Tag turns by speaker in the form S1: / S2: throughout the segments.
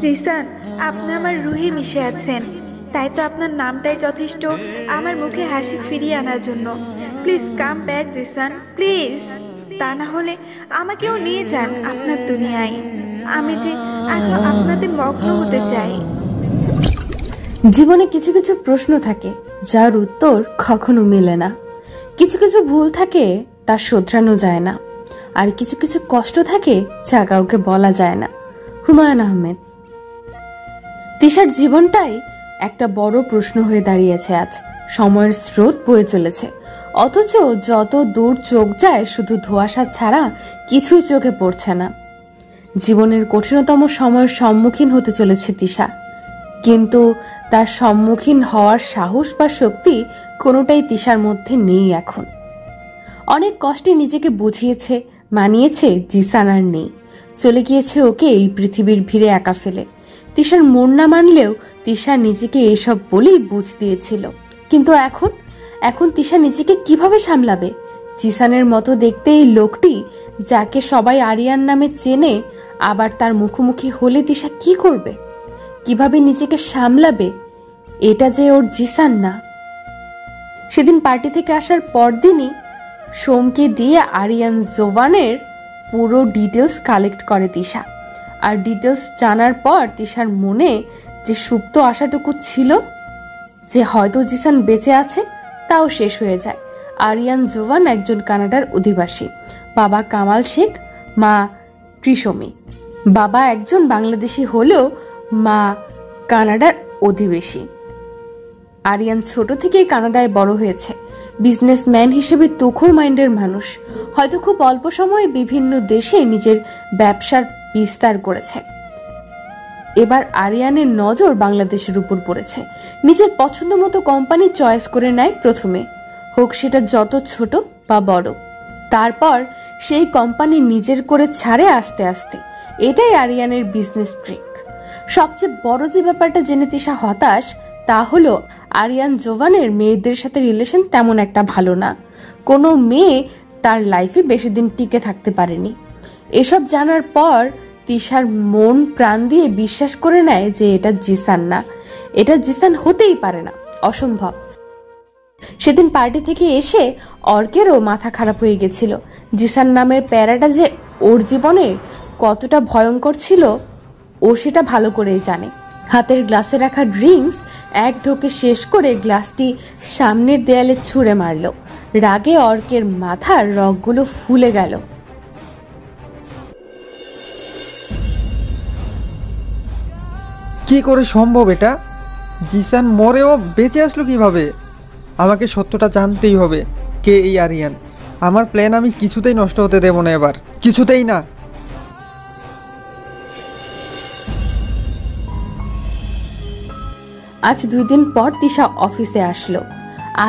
S1: জিসান আপনি আমার রুহি মিশে আছেন। তাই তো আপনার নামটাই যথেষ্ট আমার মুখে হাসি ফিরিয়ে আনার জন্য। Please come back Zisan please. তা না হলে আমাকেও নিয়ে যান আপনার দুনিয়ায়। আমি যে আজও আপনাদের মগ্ন হতে চাই।
S2: জীবনে কিছু কিছু প্রশ্ন থাকে যার উত্তর কখনো মেলে না। কিছু কিছু ভুল থাকে তা শোধরানো যায় না। আর কিছু কিছু কষ্ট থাকে, যা কাউকে বলা যায় না। হুমায়ুন আহমেদ। তিশার জীবনটাই একটা বড় প্রশ্ন হয়ে দাঁড়িয়েছে আজ। সময়ের স্রোত বয়ে চলেছে। অথচ যত দূর চোখ যায়, শুধু ধোঁয়াশা ছাড়া কিছুই চোখে পড়ছে না। জীবনের কঠিনতম সময়ের সম্মুখীন হতে চলেছে তিশা। কিন্তু তার সম্মুখীন হওয়ার সাহস বা শক্তি কোনোটাই তিশার মধ্যে নেই এখন। অনেক কষ্টে নিজেকে বুঝিয়েছে মানিয়েছে জিসান আর নেই। চলে গিয়েছে ওকে এই পৃথিবীর ভিড়ে একা ফেলে। তিশার মন না মানলেও তিশা নিজেকে এসব বলেই বুঝ দিয়েছিল। কিন্তু এখন? এখন তিশা নিজেকে কীভাবে সামলাবে? জিসানের মতো দেখতে এই লোকটি, যাকে সবাই আরিয়ান নামে চেনে, আবার তার মুখোমুখি হলে তিশা কি করবে? কীভাবে নিজেকে সামলাবে? এটা যে ওর জিসান না। সেদিন পার্টি থেকে আসার পরদিনই সোমকে দিয়ে আরিয়ান জোভানের পুরো ডিটেলস কালেক্ট করে তিশা। আর ডিটেলস জানার পর তিশার মনে যে সুপ্ত আশাটুকু ছিল, যে হয়তো জিসান বেঁচে আছে, তাও শেষ হয়ে যায়। আরিয়ান জোভান একজন কানাডার অধিবাসী। বাবা কামাল শেখ, মা কৃষমি। বাবা একজন বাংলাদেশি হলেও মা কানাডার অধিবেশী আরিয়ান ছোট থেকেই কানাডায় বড় হয়েছে। বিজনেসম্যান হিসেবে তুখোর মাইন্ডের মানুষ। হয়তো খুব অল্প সময়ে বিভিন্ন দেশে নিজের ব্যবসার বিস্তার করেছে। এবার আরিয়ানের নজর বাংলাদেশের উপর পড়েছে। নিজের পছন্দ মতো কোম্পানি চয়েস করে নেয় প্রথমে। হোক সেটা যত ছোট বা বড়। তারপর সেই কোম্পানি নিজের করে ছাড়ে আস্তে আস্তে। এটাই আরিয়ানের বিজনেস ট্রিক। সবচেয়ে বড় যে ব্যাপারটা জেনে তিশা হতাশ, তা হলো আরিয়ান জোভানের মেয়েদের সাথে রিলেশন তেমন একটা ভালো না। কোনো মেয়ে তার লাইফে বেশি দিন টিকে থাকতে পারেনি। এসব জানার পর তিশার মন প্রাণ দিয়ে বিশ্বাস করে নেয় যে এটা জিসান না। এটা জিসান হতেই পারে না। অসম্ভব। সেদিন পার্টি থেকে এসে অর্কেরও মাথা খারাপ হয়ে গেছিল। জিসান নামের প্যারাটা যে ওর জীবনে কতটা ভয়ঙ্কর ছিল, ও সেটা ভালো করেই জানে। হাতের গ্লাসে রাখা ড্রিঙ্কস এক ঢোকে শেষ করে গ্লাসটি সামনের দেয়ালে ছুঁড়ে মারল। রাগে অর্কের মাথার রগগুলো ফুলে গেল।
S3: কি করে সম্ভব এটা? জিসান মরেও বেঁচে আসলো কীভাবে? আমাকে সত্যটা জানতেই হবে, কে এই আরিয়ান? আমার প্ল্যান আমি কিছুতেই নষ্ট হতে দেব না এবার। কিছুতেই না।
S2: আজ দুই দিন পর তিশা অফিসে আসলো।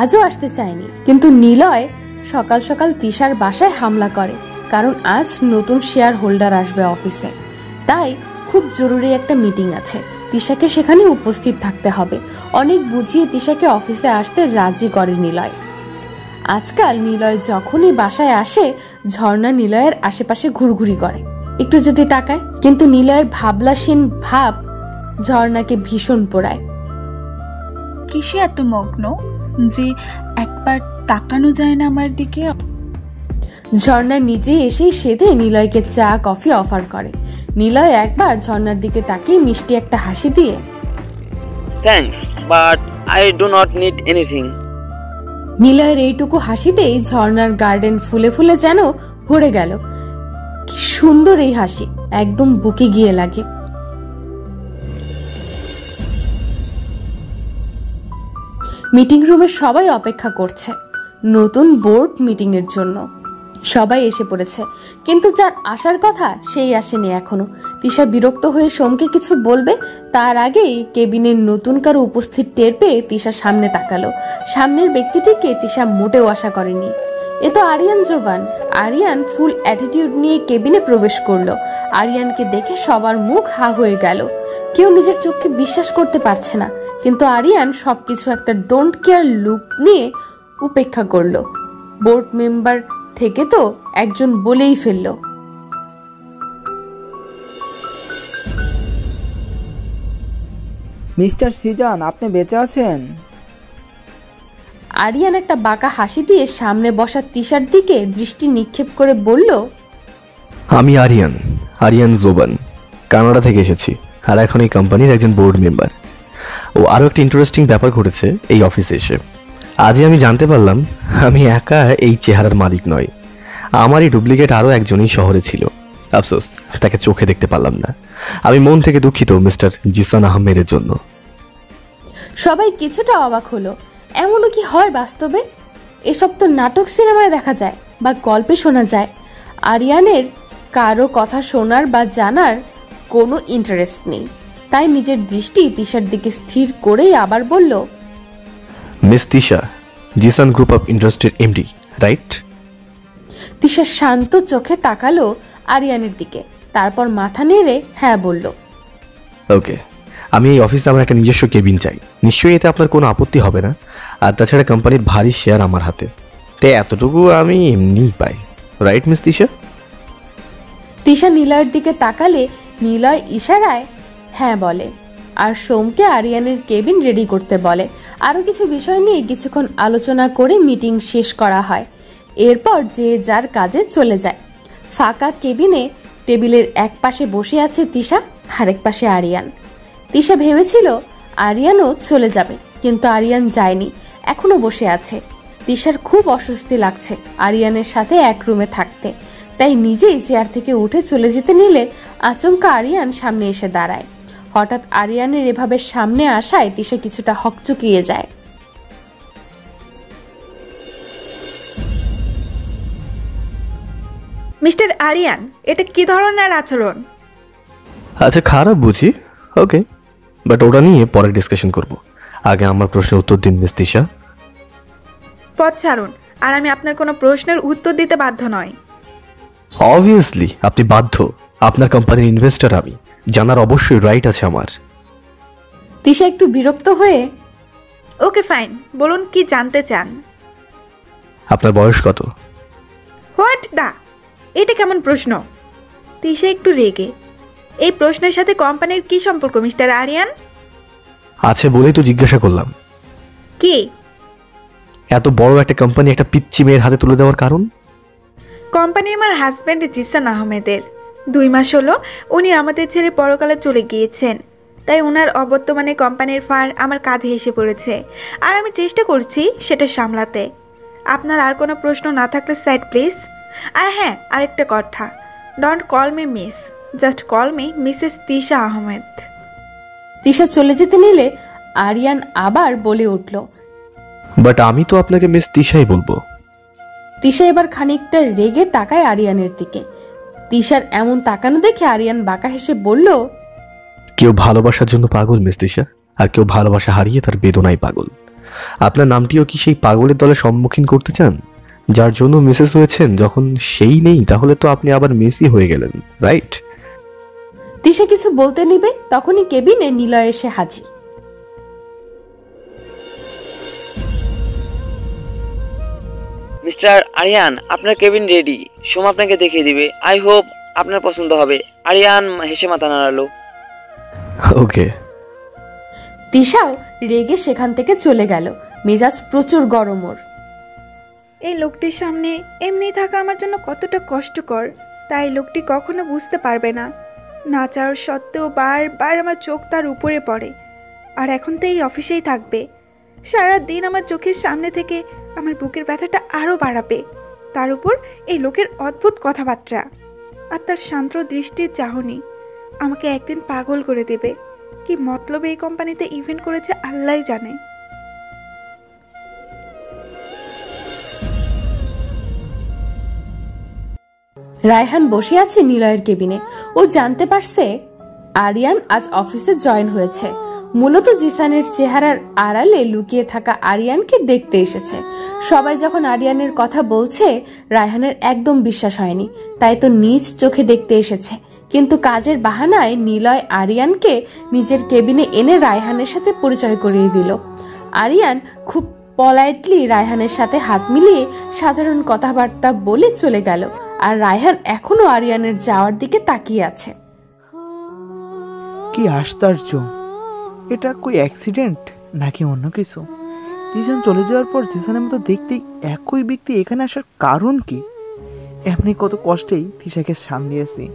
S2: আজও আসতে চায়নি। কিন্তু নিলয় সকাল সকাল তিশার বাসায় হামলা করে, কারণ আজ নতুন শেয়ার হোল্ডার আসবে অফিসে। তাই খুব জরুরি একটা মিটিং আছে। তিশাকে সেখানে উপস্থিত থাকতে হবে। অনেক বুঝিয়ে তিশাকে অফিসে আসতে রাজি করে নিলয়। আজকাল নিলয় যখনই বাসায় আসে, ঝর্ণা নিলয়ের আশেপাশে ঘুরঘুরি করে। একটু যদি তাকায়, কিন্তু নিলয়ের ভাবলাসীন ভাব ঝর্ণাকে ভীষণ পোড়ায়।
S1: কিসে এত মগ্ন যে একবার তাকানো যায় না আমার দিকে?
S2: ঝর্ণা নিজে এসেই সেধে নিলয়কে চা কফি অফার করে। নিলয় একবার ঝর্ণার দিকে তাকিয়ে মিষ্টি একটা হাসি দিয়ে
S4: Thanks, but I do not need anything
S2: নিলয়ের এইটুকু হাসিতেই ঝর্ণার গার্ডেন ফুলে ফুলে যেন ভরে গেল। কি সুন্দর এই হাসি একদম বুকে গিয়ে লাগে। মিটিং রুমে সবাই অপেক্ষা করছে। নতুন বোর্ড মিটিংয়ের জন্য। সবাই এসে পড়েছে। কিন্তু যার আসার কথা, সেই আসেনি এখনও। তিশা বিরক্ত হয়ে সোমকে কিছু বলবে, তার আগেই কেবিনের নতুন কারও উপস্থিত টের পেয়ে তিশা সামনে তাকালো। সামনের ব্যক্তিটিকে তিশা মোটেও আশা করেনি। এ তো আরিয়ান জোভান আরিয়ান ফুল অ্যাটিটিউড নিয়ে কেবিনে প্রবেশ করল। আরিয়ানকে দেখে সবার মুখ হা হয়ে গেল। কেউ নিজের চোখকে বিশ্বাস করতে পারছে না, কিন্তু আরিয়ান সবকিছু একটা ডোন্ট কেয়ার লুক নিয়ে উপেক্ষা করল। বোর্ড মেম্বার থেকে তো একজন বলেই ফেলল।
S5: মিস্টার সিজান, আপনি বেঁচে আছেন?
S2: আরিয়ান একটা বাঁকা হাসি দিয়ে সামনে বসা তিশার দিকে দৃষ্টি নিক্ষেপ করে বলল
S6: আমি আরিয়ান আরিয়ান জোবান কানাডা থেকে এসেছি আর এখন এই কোম্পানির একজন বোর্ড মেম্বার। ও আরও একটা ইন্টারেস্টিং ব্যাপার ঘটেছে এই অফিসে এসে। আজই আমি জানতে পারলাম আমি একা এই চেহারার মালিক নয় আমারই ডুপ্লিকেট আরও একজনই শহরে ছিল। আফসোস তাকে চোখে দেখতে পারলাম না। আমি মন থেকে দুঃখিত মিস্টার জিসান আহমেদের জন্য।
S2: সবাই কিছুটা অবাক হলো। এমনও কি হয় বাস্তবে? এসব তো নাটক সিনেমায় দেখা যায় বা গল্পে শোনা যায়। আরিয়ানের কারও কথা শোনার বা জানার কোনো ইন্টারেস্ট নেই। তাই নিজের দৃষ্টি তিশার দিকে স্থির করেই আবার বলল
S6: miss Tisha Zisan group of ইন্ডাস্ট্রির এমডি রাইট?
S2: তিশা শান্ত চোখে তাকালো আরিয়ানের দিকে তারপর মাথা নেড়ে হ্যাঁ বলল
S6: ওকে আমি এই অফিসে আমার একটা নিজস্ব কেবিন চাই। নিশ্চয়ই এতে আপনার কোনো আপত্তি হবে না। তাছাড়া কোম্পানির ভারী শেয়ার আমার হাতে। তাই এতটুকু আমি এমনিই পাই। Right miss Tisha?
S2: তিশা নীলয়ের দিকে তাকালে নীলয় ইশারায় হ্যাঁ বলে। আর সোমকে আরিয়ানের কেবিন রেডি করতে বলে। আরও কিছু বিষয় নিয়ে কিছুক্ষণ আলোচনা করে মিটিং শেষ করা হয়। এরপর যে যার কাজে চলে যায়। ফাঁকা কেবিনে টেবিলের এক পাশে বসে আছে তিশা, আরেক পাশে আরিয়ান। তিশা ভেবেছিল আরিয়ানও চলে যাবে, কিন্তু আরিয়ান যায়নি। এখনও বসে আছে। তিশার খুব অস্বস্তি লাগছে আরিয়ানের সাথে এক রুমে থাকতে। তাই নিজেই চেয়ার থেকে উঠে চলে যেতে নিলে আচমকা আরিয়ান সামনে এসে দাঁড়ায়। হঠাৎ আরিয়ানের এভাবে সামনে আসায় তিশা কিছুটা হকচকিয়ে যায়।
S1: মিস্টার আরিয়ান এটা কি ধরনের আচরণ?
S6: আচ্ছা খারাপ বুঝি। ওকে বাট ওটা নিয়ে পরে ডিসকাশন করব। আগে আমার প্রশ্নের উত্তর দিন মিস তিশা।
S1: পথ ছাড়ুন আর আমি আপনার কোনো প্রশ্নের উত্তর দিতে বাধ্য নয়
S6: অবভিয়াসলি আপনি বাধ্য। আপনার কোম্পানির ইনভেস্টর আমি। জানার অবশ্যই রাইট আছে আমার।
S2: তিশা একটু বিরক্ত হয়ে
S1: ওকে ফাইন বলুন কি জানতে চান?
S6: আপনার বয়স কত?
S1: হোয়াট দা এটা কেমন প্রশ্ন? তিশা একটু রেগে। এই প্রশ্নের সাথে কোম্পানির কি সম্পর্ক মিস্টার আরিয়ান?
S6: আছে বলেই তো জিজ্ঞাসা করলাম।
S1: কি?
S6: এত বড় একটা কোম্পানি একটা পিচ্চি মেয়ের হাতে তুলে দেওয়ার কারণ?
S1: কোম্পানি আমার হাজব্যান্ড জিসান আহমেদের। দুই মাস হলো উনি আমাদের ছেড়ে পরকালে চলে গিয়েছেন। তাই ওনার অবর্তমানে কোম্পানির ফার আমার কাঁধে এসে পড়েছে। আর আমি চেষ্টা করছি সেটা সামলাতে। আপনার আর কোনো প্রশ্ন না থাকলে স্যার প্লিজ আর হ্যাঁ আরেকটা কথা। Don't call me miss just call me Mrs Tisha Ahmed.
S2: Tisha চলে যেতে নিলে আরিয়ান আবার বলে উঠল
S6: বাট আমি তো আপনাকে মিস তিশাই বলব।
S2: তিশা এবার খানিকটা রেগে তাকায় আরিয়ানের দিকে। তিশার এমন তাকানো দেখে আরিয়ান বাঁকা হেসে বলল
S6: কেউ ভালোবাসার জন্য পাগল মিস তিশা আর কেউ ভালোবাসা হারিয়ে তার বেদনায় পাগল। আপনার নামটিও কি সেই পাগলের দলে সম্মুখীন করতে চান? যার জন্য মিসেস হয়েছেন যখন সেই নেই তাহলে তো আপনি আবার মেসি হয়ে গেলেন রাইট?
S2: তিশা কিছু বলতে নিবে? তখনই কেবিনে নিলয় এসে হাজির।
S4: মিস্টার আরিয়ান আপনার কেবিন রেডি। সোম আপনাকে দেখিয়ে দিবে। আই হোপ আপনার পছন্দ হবে। আরিয়ান হেসে মাথা নাড়ালো।
S6: ওকে।
S2: তিশাও রেগে সেখান থেকে চলে গেল। মেজাজ প্রচুর গরম ওর
S1: এই লোকটির সামনে এমনি থাকা আমার জন্য কতটা কষ্টকর তাই লোকটি কখনো বুঝতে পারবে না। না চাওয়ার সত্ত্বেও বারবার আমার চোখ তার উপরে পড়ে। আর এখন তো এই অফিসেই থাকবে। সারা দিন আমার চোখের সামনে থেকে আমার বুকের ব্যথাটা আরও বাড়াবে। তার উপর এই লোকের অদ্ভুত কথাবার্তা। আর তার শান্ত দৃষ্টির চাহনি আমাকে একদিন পাগল করে দেবে। কি মতলবে এই কোম্পানিতে ইভেন্ট করেছে আল্লাহই জানে।
S2: রায়হান বসে আছে নিলয়ের কেবিনে। ও জানতে পারছে আরিয়ান আজ অফিসে জয়েন হয়েছে। মূলত জিসানের চেহারার আড়ালে লুকিয়ে থাকা আরিয়ানকে দেখতে এসেছে। সবাই যখন আরিয়ানের কথা বলছে, রায়হানের একদম বিশ্বাস হয়নি। তাই তো নিজ চোখে দেখতে এসেছে। কিন্তু কাজের বাহানায় নিলয় আরিয়ানকে নিজের কেবিনে এনে রায়হানের সাথে পরিচয় করিয়ে দিল। আরিয়ান খুব পলাইটলি রায়হানের সাথে হাত মিলিয়ে সাধারণ কথাবার্তা বলে চলে গেল। আর রায়হান এখনও আরিয়ানের যাওয়ার দিকে তাকিয়ে আছে।
S5: কি আশ্চর্য।
S7: এটা কই অ্যাক্সিডেন্ট নাকি অন্য কিছু? জিসান চলে যাওয়ার পর জিসানের মতো দেখতেই একই ব্যক্তি এখানে আসার কারণ কি? এমনি কত কষ্টেই তিশাকে সামলিয়েছি।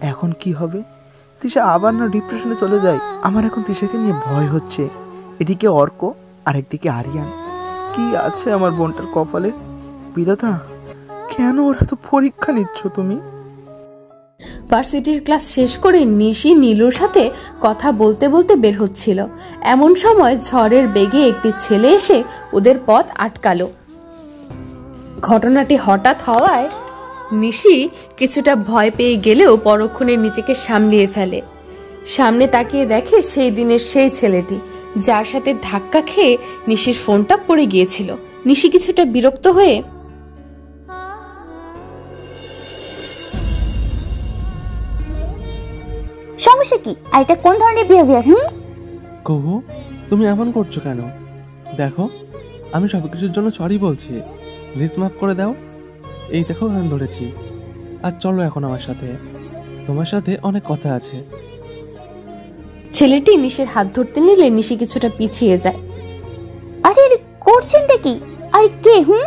S7: এখন কি হবে? তিশা আবার না ডিপ্রেশনে চলে যায়। আমার এখন তিশাকে নিয়ে ভয় হচ্ছে। এদিকে অর্ক, আরেকদিকে আরিয়ান। কি আছে আমার বোনটার কপালে? বিধাতা কেন ওরা তো পরীক্ষা নিচ্ছ তুমি?
S2: ভার্সিটির ক্লাস শেষ করে নিশি নীলুর সাথে কথা বলতে বলতে বের হচ্ছিল। এমন সময় ঝড়ের বেগে একটি ছেলে এসে ওদের পথ আটকালো। ঘটনাটি হঠাৎ হওয়ায় নিশি কিছুটা ভয় পেয়ে গেলেও পরক্ষণে নিজেকে সামলিয়ে ফেলে। সামনে তাকিয়ে দেখে সেই দিনের সেই ছেলেটি, যার সাথে ধাক্কা খেয়ে নিশির ফোনটা পড়ে গিয়েছিল। নিশি কিছুটা বিরক্ত হয়ে
S8: সমস্যা কি? আর এটা কোন ধরনের বিহেভিয়ার হুম?
S9: কহু তুমি এমন করছ কেন? দেখো আমি সব কিছুর জন্য সরি বলছি। প্লিজ মাফ করে দাও। এই দেখো গান ধরেছি। আর চলো এখন আমার সাথে। তোমার সাথে অনেক কথা আছে।
S2: ছেলেটি নিশির হাত ধরতে নিলে নিশি কিছুটা পিছিয়ে যায়।
S8: আরে আরে করছেনটা কি? আরে কে হুম?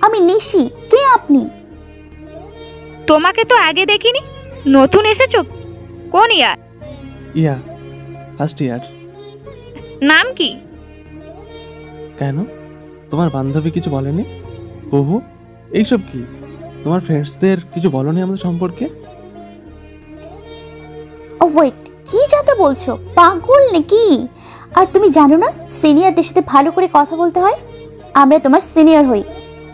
S8: আমি নিশি কে আপনি?
S10: তোমাকে তো আগে দেখিনি। নতুন এসেছ? কোন ইয়ার?
S9: ইয়া ফার্স্ট ইয়ার
S10: নাম কি?
S9: কেন? তোমার বান্ধবী কিছু বলেনি? কহু এইসব কি? তোমার ফ্রেন্ডসদের কিছু বলনি আমাদের সম্পর্কে?
S8: ও ওয়েট কি যাতে বলছো? পাগল নাকি? আর তুমি জানো না সিনিয়রদের সাথে ভালো করে কথা বলতে হয়? আমরা তোমার সিনিয়র হই।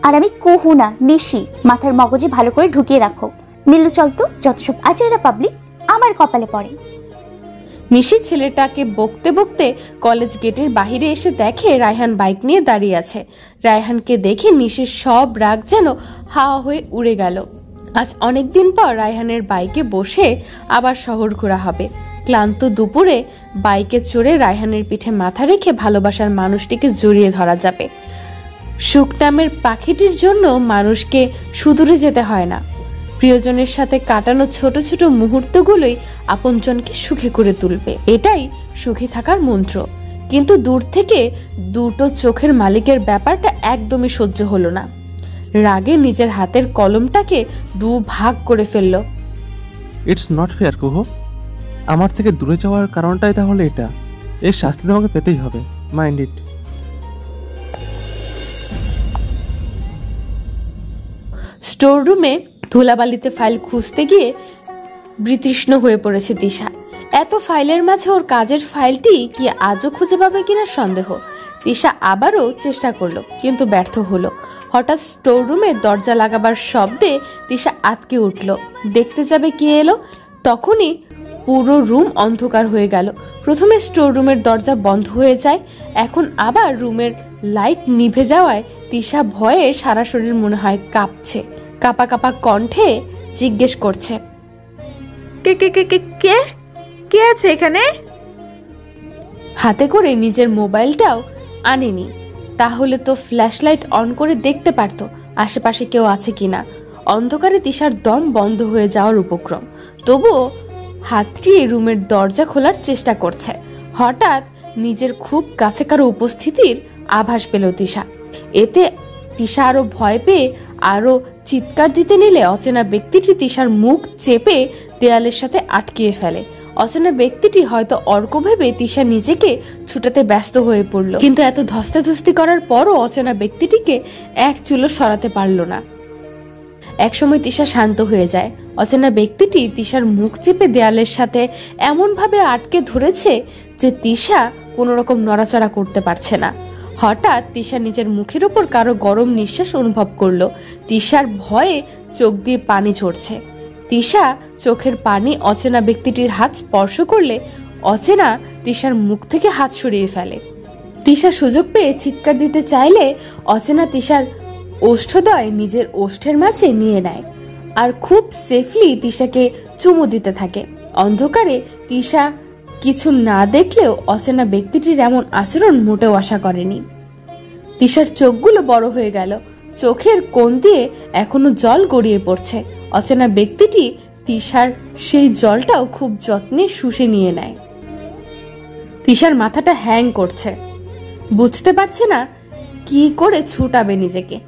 S8: আর আমি কুহু না নিশি মাথার মগজে ভালো করে ঢুকিয়ে রাখো। নীলু চল তো যত সব আচারা পাবলিক আমার কপালে পড়ে।
S2: নিশি ছেলেটাকে বকতে বকতে কলেজ গেটের বাহিরে এসে দেখে রায়হান বাইক নিয়ে দাঁড়িয়ে আছে। রায়হানকে দেখে নিশির সব রাগ যেন হাওয়া হয়ে উড়ে গেল। আজ অনেকদিন পর রায়হানের বাইকে বসে আবার শহর ঘোরা হবে। ক্লান্ত দুপুরে বাইকে চড়ে রায়হানের পিঠে মাথা রেখে ভালোবাসার মানুষটিকে জড়িয়ে ধরা যাবে। সুখ নামের পাখিটির জন্য মানুষকে সুদূরে যেতে হয় না। প্রিয়জনের সাথে কাটানো ছোট ছোট মুহূর্তগুলোই আপনজনকে সুখী করে তুলবে। এটাই সুখী থাকার মন্ত্র। কিন্তু দূর থেকে দুটো চোখের মালিকের ব্যাপারটা একদমই সহ্য হলো না। রাগে নিজের হাতের কলমটাকে দু ভাগ করে ফেলল।
S9: ইটস নট ফেয়ার কুহু। আমার থেকে দূরে যাওয়ার কারণটাই তাহলে এটা। এর শাস্তি তোমাকে পেতেই হবে। মাইন্ড ইট
S2: স্টোর রুমে ধুলাবালিতে ফাইল খুঁজতে গিয়ে বিতৃষ্ণ হয়ে পড়েছে দিশা এত ফাইলের মাঝে ওর কাজের ফাইলটি কি আজও খুঁজে পাবে কিনা সন্দেহ। দিশা আবারও চেষ্টা করল, কিন্তু ব্যর্থ হলো। হঠাৎ স্টোর রুমে দরজা লাগাবার শব্দে দিশা আটকে উঠল। দেখতে যাবে কে এলো? তখনই পুরো রুম অন্ধকার হয়ে গেল। প্রথমে স্টোর রুমের দরজা বন্ধ হয়ে যায়, এখন আবার রুমের লাইট নিভে যাওয়ায় তিশা ভয়ে সারা শরীর মনে হয় কাঁপছে। কাপা কাপা কণ্ঠে জিজ্ঞেস করছে।
S1: কে কে কে কে কে? কে আছে এখানে?
S2: হাতে করে নিজের মোবাইলটাও আনেনি। তাহলে তো ফ্ল্যাশ লাইট অন করে দেখতে পারতো আশেপাশে কেউ আছে কিনা। অন্ধকারে তিশার দম বন্ধ হয়ে যাওয়ার উপক্রম। তবুও হাতড়িয়ে রুমের দরজা খোলার চেষ্টা করছে। হঠাৎ নিজের খুব কাছে কারও উপস্থিতির আভাস পেল তিশা। এতে তিশা আরও ভয় পেয়ে আরও চিৎকার দিতে নিলে অচেনা ব্যক্তিটি তিশার মুখ চেপে দেয়ালের সাথে আটকিয়ে ফেলে। অচেনা ব্যক্তিটি হয়তো অর্ক ভেবে তিশা নিজেকে ছুটাতে ব্যস্ত হয়ে পড়ল। কিন্তু এত ধস্তাধস্তি করার পরও অচেনা ব্যক্তিটিকে এক চুলো সরাতে পারল না। একসময় তিশা শান্ত হয়ে যায়। অচেনা ব্যক্তিটি তিশার মুখ চেপে দেয়ালের সাথে এমনভাবে আটকে ধরেছে যে তিশা কোনো রকম নড়াচড়া করতে পারছে না। হঠাৎ তিশা নিজের মুখের উপর কারও গরম নিঃশ্বাস অনুভব করল। তিশার ভয়ে চোখ দিয়ে পানি ঝরছে। তিশা চোখের পানি অচেনা ব্যক্তিটির হাত স্পর্শ করলে অচেনা তিশার মুখ থেকে হাত সরিয়ে ফেলে। তিশা সুযোগ পেয়ে চিৎকার দিতে চাইলে অচেনা তিশার ওষ্ঠদয় নিজের ওষ্ঠের মাঝে নিয়ে নেয় আর খুব সেফলি তিশাকে চুমু দিতে থাকে। অন্ধকারে তিশা কিছু না দেখলেও অচেনা ব্যক্তিটির এমন আচরণ মোটেও আশা করেনি। তিশার চোখগুলো বড় হয়ে গেল। চোখের কোণ দিয়ে এখনও জল গড়িয়ে পড়ছে। অচেনা ব্যক্তিটি তিশার সেই জলটাও খুব যত্নে শুষে নিয়ে নেয়। তিশার মাথাটা হ্যাং করছে। বুঝতে পারছে না কি করে ছুটাবে নিজেকে।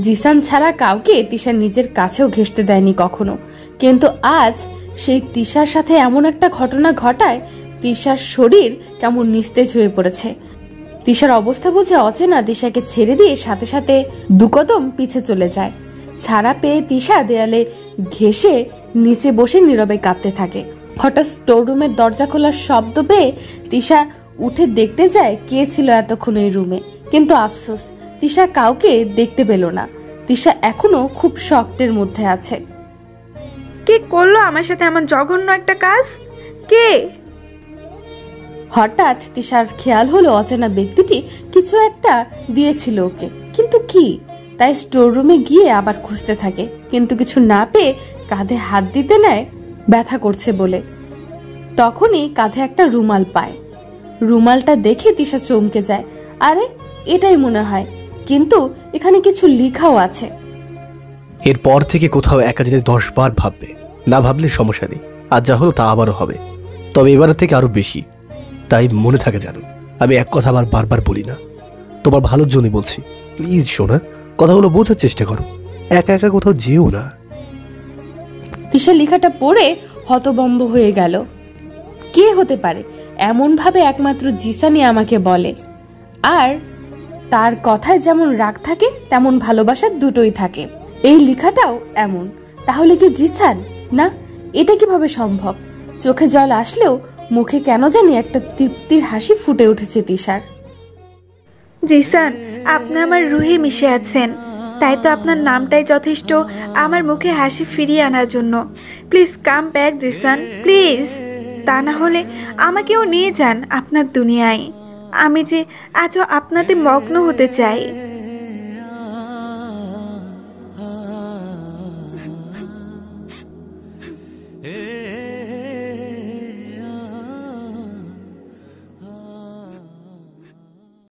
S2: জিসান ছাড়া কাউকে তিশা নিজের কাছেও ঘেসতে দেয়নি কখনো। কিন্তু আজ সেই তিশার সাথে এমন একটা ঘটনা ঘটায় তিশার শরীর কেমন নিস্তেজ হয়ে পড়েছে। তিশার অবস্থা বুঝে অচেনা তিশাকে ছেড়ে দিয়ে সাথে সাথে দুকদম পিছে চলে যায়। ছাড়া পেয়ে তিশা দেয়ালে ঘেসে নিচে বসে নীরবে কাঁপতে থাকে। হঠাৎ স্টোররুমের দরজা খোলার শব্দ পেয়ে তিশা উঠে দেখতে যায় কে ছিল এতক্ষণ এই রুমে। কিন্তু আফসোস, তিশা কাউকে দেখতে পেল না। তিশা এখনও খুব শক্টের মধ্যে আছে।
S1: কে করল আমার সাথে এমন জঘন্য একটা কাজ? কে?
S2: হঠাৎ তিশার খেয়াল হলো অচেনা ব্যক্তিটি কিছু একটা দিয়েছিল ওকে। কিন্তু কি? তাই স্টোর রুমে গিয়ে আবার খুঁজতে থাকে। কিন্তু কিছু না পেয়ে কাঁধে হাত দিতে নেয়, ব্যথা করছে বলে। তখনই কাঁধে একটা রুমাল পায়। রুমালটা দেখে তিশা চমকে যায়। আরে, এটাই মনে হয়। কিন্তু এখানে কিছু লেখাও আছে।
S6: এরপর থেকে কোথাও একা যেতে দশ বার ভাববে। না ভাবলে সমস্যা নেই। আর যা হলো তা আবারও হবে। তবে এবারের থেকে আরও বেশি। তাই মনে থাকে জানো আমি এক কথা আবার বারবার বলি না। তোমার ভালোর জন্যই বলছি। প্লিজ শোনা কথাগুলো বোঝার চেষ্টা করো। একা একা কোথাও যেও না।
S2: তিশা লেখাটা পড়ে হতবম্ব হয়ে গেল। কে হতে পারে? এমন ভাবে একমাত্র জিসানি আমাকে বলে। আর তার কথায় যেমন রাগ থাকে, তেমন ভালোবাসা দুটোই থাকে। এই লেখাটাও এমন। তাহলে কি জিসান? না, এটা কীভাবে সম্ভব? চোখে জল আসলেও মুখে কেন জানি একটা তৃপ্তির হাসি ফুটে উঠেছে তিশার।
S1: জিসান আপনি আমার রুহে মিশে আছেন। তাই তো আপনার নামটাই যথেষ্ট আমার মুখে হাসি ফিরিয়ে আনার জন্য। Please come back Zisan please. তা না হলে আমাকেও নিয়ে যান আপনার দুনিয়ায়। আমি যে আজও আপনাতে মগ্ন হতে চাই।